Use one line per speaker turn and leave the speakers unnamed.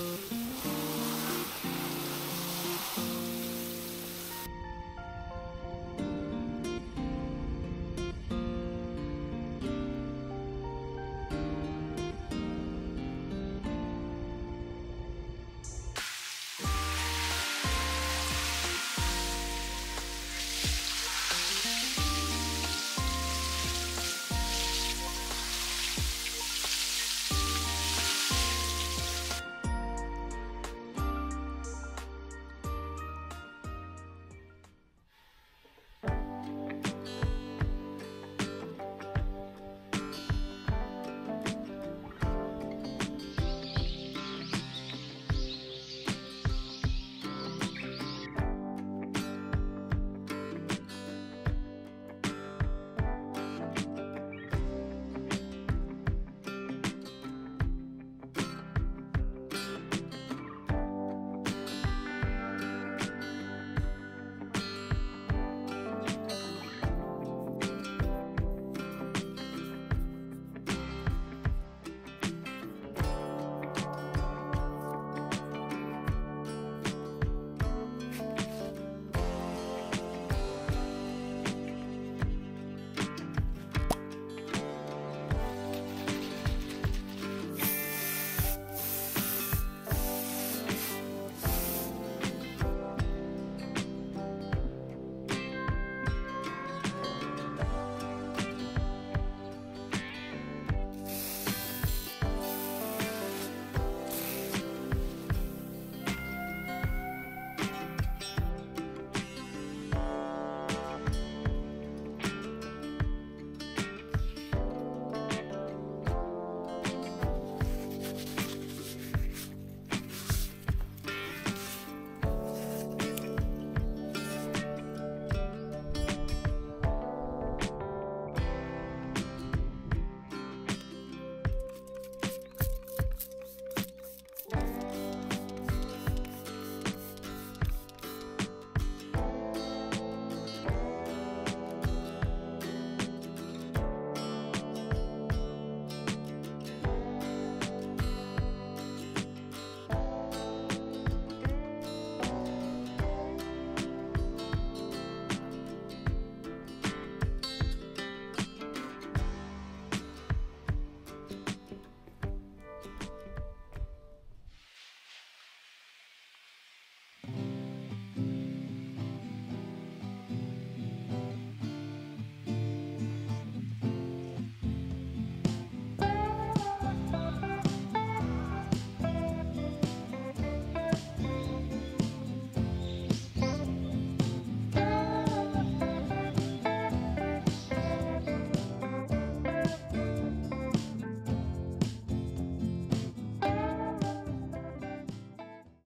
Mm-hmm.